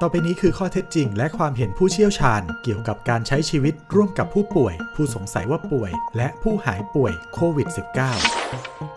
ต่อไปนี้คือข้อเท็จจริง และความเห็นผู้เชี่ยวชาญ เกี่ยวกับการใช้ชีวิตร่วมกับผู้ป่วย ผู้สงสัยว่าป่วย และผู้หายป่วยโควิด -19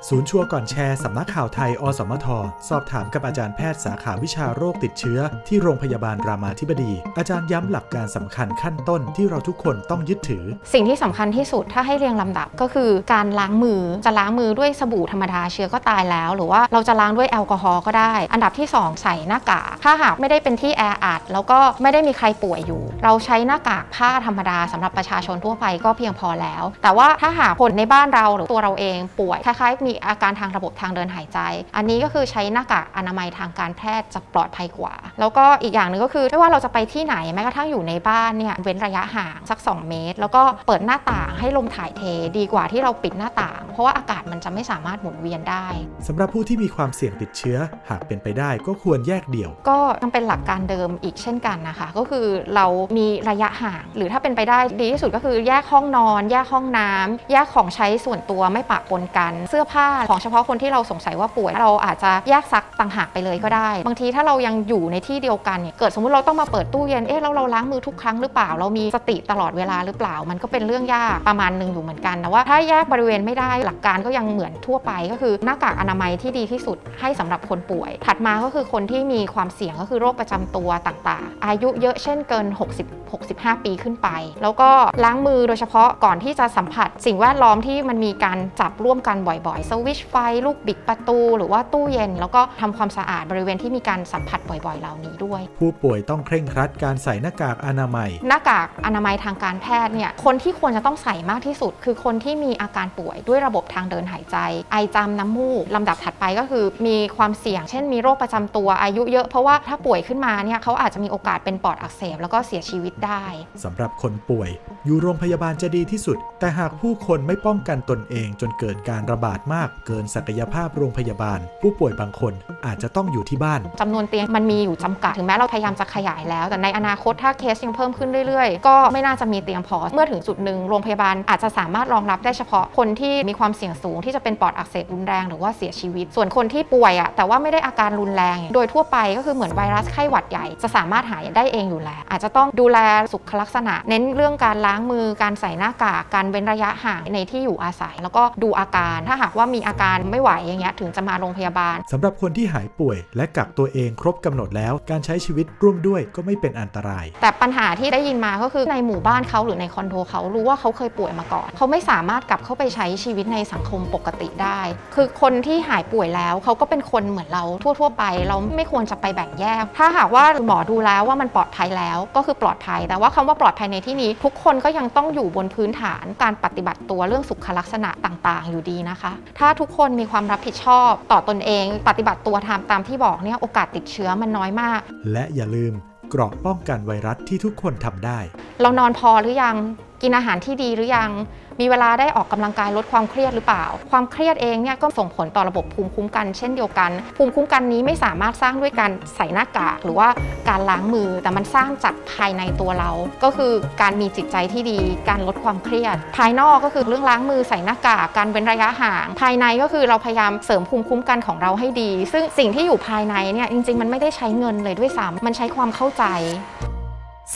ศูนย์ชัวร์ก่อนแชร์สำนักข่าวไทย อสมท สอบถามกับอาจารย์แพทย์สาขาวิชาโรคติดเชื้อ ที่โรงพยาบาลรามาธิบดี อาจารย์ย้ำหลักการสำคัญขั้นต้นที่เราทุกคนต้องยึดถือ สิ่งที่สำคัญที่สุดถ้าให้เรียงลำดับก็คือการล้างมือจะล้างมือด้วยสบู่ธรรมดาเชื้อก็ตายแล้ว หรือว่าเราจะล้างด้วยแอลกอฮอล์ก็ได้ อันดับที่ 2 ใส่หน้ากากถ้าหากไม่ได้เป็นที่แออัดแล้วก็ไม่ได้มีใครป่วยอยู่ เราใช้หน้ากากผ้าธรรมดาสำหรับประชาชนทั่วไปก็เพียงพอแล้ว แต่ว่าถ้าหากคนในบ้านเราหรือตัวเราเองป่วยคล้ายๆ มีอาการทางระบบทางเดินหายใจ อันนี้ก็คือใช้หน้ากากอนามัยทางการแพทย์จะปลอดภัยกว่า แล้วก็อีกอย่างหนึ่งก็คือไม่ว่าเราจะไปที่ไหนแม้กระทั่งอยู่ในบ้านเนี่ยเว้นระยะห่างสัก 2 เมตร แล้วก็เปิดหน้าต่างให้ลมถ่ายเทดีกว่าที่เราปิดหน้าต่าง เพราะว่าอากาศมันจะไม่สามารถหมุนเวียนได้สำหรับผู้ที่มีความเสี่ยงติดเชื้อ หากเป็นไปได้ก็ควรแยกเดี่ยว ก็ยังเป็นหลักการเดิมอีกเช่นกันนะคะ ก็คือเรามีระยะห่าง หรือถ้าเป็นไปได้ดีที่สุดก็คือแยกห้องนอน แยกห้องน้ำแยกของใช้ส่วนตัวไม่ปะปนกันเสื้อผ้าของเฉพาะคนที่เราสงสัยว่าป่วย เราอาจจะแยกซักต่างหากไปเลยก็ได้ บางทีถ้าเรายังอยู่ในที่เดียวกันเนี่ยเกิดสมมติเราต้องมาเปิดตู้เย็นเอ๊ะแล้วเราล้างมือทุกครั้งหรือเปล่า เรามีสติตลอดเวลาหรือเปล่า มันก็เป็นเรื่องยากประมาณหนึ่งอยู่เหมือนกันแต่ว่าถ้าแยกบริเวณไม่ได้หลักการก็ยังเหมือนทั่วไป ก็คือหน้ากากอนามัยที่ดีที่สุดให้สำหรับคนป่วย ถัดมาก็คือคนที่มีความเสี่ยงก็คือโรคประจำตัวต่างๆ อายุเยอะเช่นเกิน 60 65 ปีขึ้นไป แล้วก็ล้างมือโดยเฉพาะก่อนที่จะสัมผัส สิ่งแวดล้อมที่มันมีการจับร่วมกันบ่อยๆสวิตช์ไฟ ลูกบิดประตู หรือว่าตู้เย็น แล้วก็ทำความสะอาดบริเวณที่มีการสัมผัสบ่อยๆ เหล่านี้ด้วย ผู้ป่วยต้องเคร่งครัดการใส่หน้ากากอนามัย หน้ากากอนามัยทางการแพทย์เนี่ยคนที่ควรจะต้องใส่มากที่สุด คือคนที่มีอาการป่วยด้วยระบบทางเดินหายใจ ไอจามน้ำมูกลำดับถัดไปก็คือ มีความเสี่ยง เช่นมีโรคประจำตัวอายุเยอะเพราะว่าถ้าป่วยขึ้นมาเนี่ยเขาอาจจะมีโอกาสเป็นปอดอักเสบแล้วก็เสียชีวิตได้สำหรับคนป่วย อยู่โรงพยาบาลจะดีที่สุด แต่หากผู้คนไม่ป้องกันตนเองจนเกิดการระบาดมากเกินศักยภาพโรงพยาบาล ผู้ป่วยบางคนอาจจะต้องอยู่ที่บ้านจำนวนเตียงมันมีอยู่จำกัด ถึงแม้เราพยายามจะขยายแล้ว แต่ในอนาคตถ้าเคสยังเพิ่มขึ้นเรื่อยๆ ก็ไม่น่าจะมีเตียงพอ เมื่อถึงจุดหนึ่งโรงพยาบาลอาจจะสามารถรองรับได้เฉพาะคนที่มีความเสี่ยงสูงที่จะเป็นปอดอักเสบรุนแรงหรือว่าเสียชีวิต ส่วนคนที่ป่วยอะแต่ว่าไม่ได้อาการรุนแรง โดยทั่วไปก็คือเหมือนไวรัสไข้หวัดใหญ่จะสามารถหายได้เองอยู่แล้ว อาจจะต้องดูแลสุขลักษณะ เน้นเรื่องการล้างมือการใส่หน้ากากการเว้นระยะห่างในที่อยู่อาศัย แล้วก็ดูอาการถ้าหากว่ามีอาการไม่ไหวอย่างเงี้ยถึงจะมาโรงพยาบาลสำหรับคนที่หายป่วย และกักตัวเองครบกำหนดแล้ว การใช้ชีวิตร่วมด้วยก็ไม่เป็นอันตราย แต่ปัญหาที่ได้ยินมาก็คือในหมู่บ้านเขาหรือในคอนโดเขารู้ว่าเขาเคยป่วยมาก่อน เขาไม่สามารถกลับเข้าไปใช้ชีวิตในสังคมปกติได้ คือคนที่หายป่วยแล้วเขาก็เป็นคนเหมือนเราทั่ว ๆ ไป เราไม่ควรจะไปแบ่งแยก ถ้าหากว่าหมอดูแล้วว่ามันปลอดภัยแล้วก็คือปลอดภัยแต่ว่าคำว่าปลอดภัยในที่นี้ ทุกคนก็ยังต้องอยู่บนพื้นฐานการปฏิบัติตัวเรื่องสุขลักษณะต่างๆ อยู่ดีนะคะ ถ้าทุกคนมีความรับผิดชอบต่อตนเอง ปฏิบัติตัวตามตามที่บอกเนี่ยโอกาสติดเชื้อมันน้อยมาก และอย่าลืมเกราะป้องกันไวรัสที่ทุกคนทำได้ เรานอนพอหรือยัง กินอาหารที่ดีหรือยัง มีเวลาได้ออกกำลังกายลดความเครียดหรือเปล่า ความเครียดเองเนี่ยก็ส่งผลต่อระบบภูมิคุ้มกันเช่นเดียวกัน ภูมิคุ้มกันนี้ไม่สามารถสร้างด้วยการใส่หน้ากาก หรือว่าการล้างมือ แต่มันสร้างจากภายในตัวเรา ก็คือการมีจิตใจที่ดี การลดความเครียด ภายนอกก็คือเรื่องล้างมือใส่หน้ากาก การเว้นระยะห่าง ภายในก็คือเราพยายามเสริมภูมิคุ้มกันของเราให้ดี ซึ่งสิ่งที่อยู่ภายในเนี่ยจริง ๆ มันไม่ได้ใช้เงินเลยด้วยซ้ำมันใช้ความเข้าใจ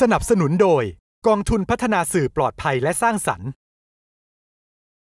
สนับสนุนโดย กองทุนพัฒนาสื่อปลอดภัยและสร้างสรรค์